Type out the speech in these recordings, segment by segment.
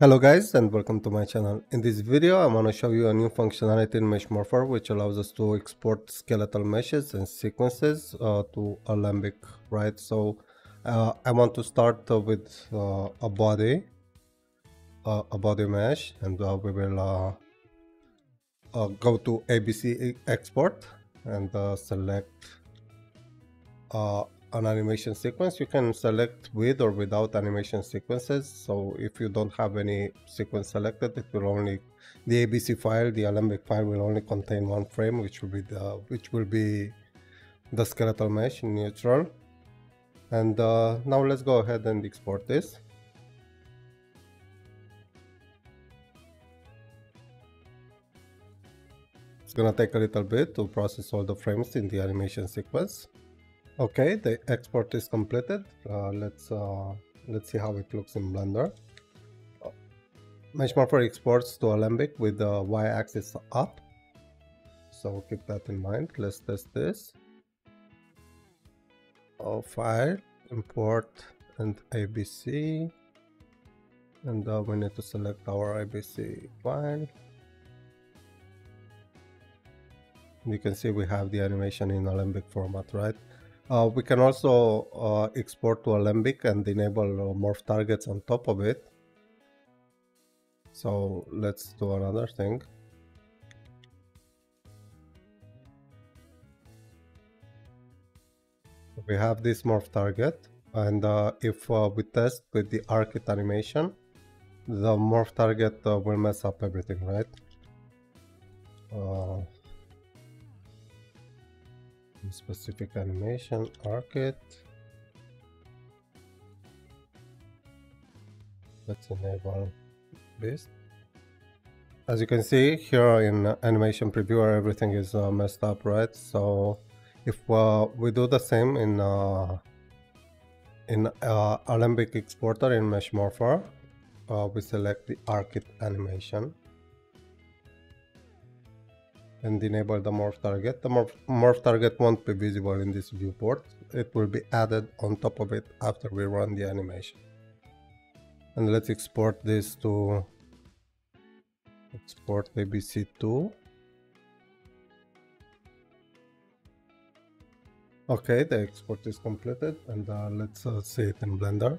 Hello guys and welcome to my channel. In this video I want to show you a new functionality in Mesh Morpher which allows us to export skeletal meshes and sequences uh, to Alembic, right? So uh, I want to start uh, with uh, a body, uh, a body mesh and uh, we will go to ABC export and select an animation sequence you can select with or without animation sequences. So if you don't have any sequence selected it will only the abc file the alembic file will only contain one frame which will be the which will be the skeletal mesh in neutral. And uh, now let's go ahead and export this. It's gonna take a little bit to process all the frames in the animation sequence Okay, the export is completed. Uh, let's uh, let's see how it looks in Blender. MeshMorpher exports to Alembic with the y-axis up. So keep that in mind. Let's test this. Oh, file, import, and ABC. And uh, we need to select our ABC file. You can see we have the animation in Alembic format, right? Uh, we can also uh, export to Alembic and enable uh, morph targets on top of it. So let's do another thing. We have this morph target and uh, if uh, we test with the ARKit animation, the morph target uh, will mess up everything, right? Specific animation ARKit let's enable this. As you can see here in animation previewer everything is uh, messed up right? So if uh, we do the same in uh, in uh, Alembic exporter in Mesh Morpher uh, we select the ARKit animation and enable the morph target. The morph, morph target won't be visible in this viewport. It will be added on top of it after we run the animation. And let's export this to export ABC2. Okay, the export is completed and uh, let's uh, see it in Blender.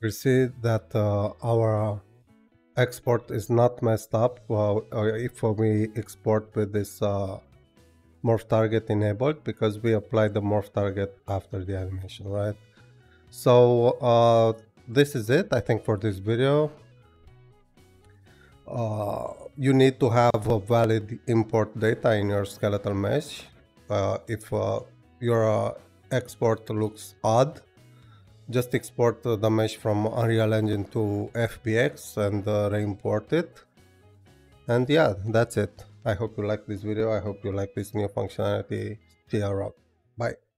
We see that uh, our export is not messed up. Well, if we export with this uh, morph target enabled because we apply the morph target after the animation right? So uh, this is it I think for this video. Uh, you need to have a valid import data in your skeletal mesh. Uh, if uh, your export looks odd just export the mesh from Unreal Engine to FBX and uh, re-import it. And yeah, that's it. I hope you like this video. I hope you like this new functionality. See you around. Bye.